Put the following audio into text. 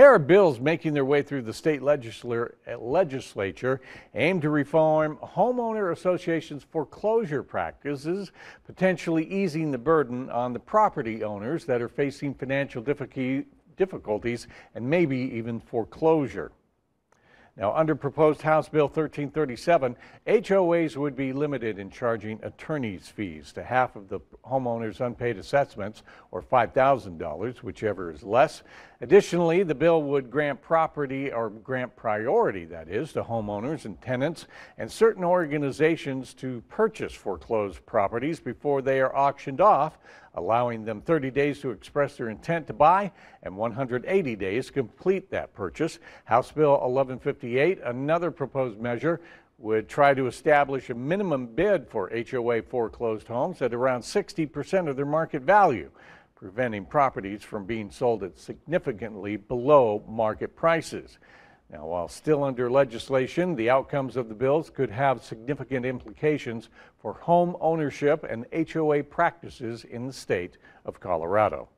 pair of bills making their way through the state eh, legislature aim to reform homeowner associations' foreclosure practices, potentially easing the burden on the property owners that are facing financial difficulties and maybe even foreclosure. Now, under proposed House Bill 1337, HOAs would be limited in charging attorney's fees to half of the homeowner's unpaid assessments or $5,000, whichever is less. Additionally, the bill would grant property or grant priority, that is, to homeowners and tenants and certain organizations to purchase foreclosed properties before they are auctioned off, allowing them 30 days to express their intent to buy and 180 days to complete that purchase. House Bill 1158, another proposed measure, would try to establish a minimum bid for HOA foreclosed homes at around 60% of their market value preventing properties from being sold at significantly below market prices. Now, while still under legislation, the outcomes of the bills could have significant implications for home ownership and HOA practices in the state of Colorado.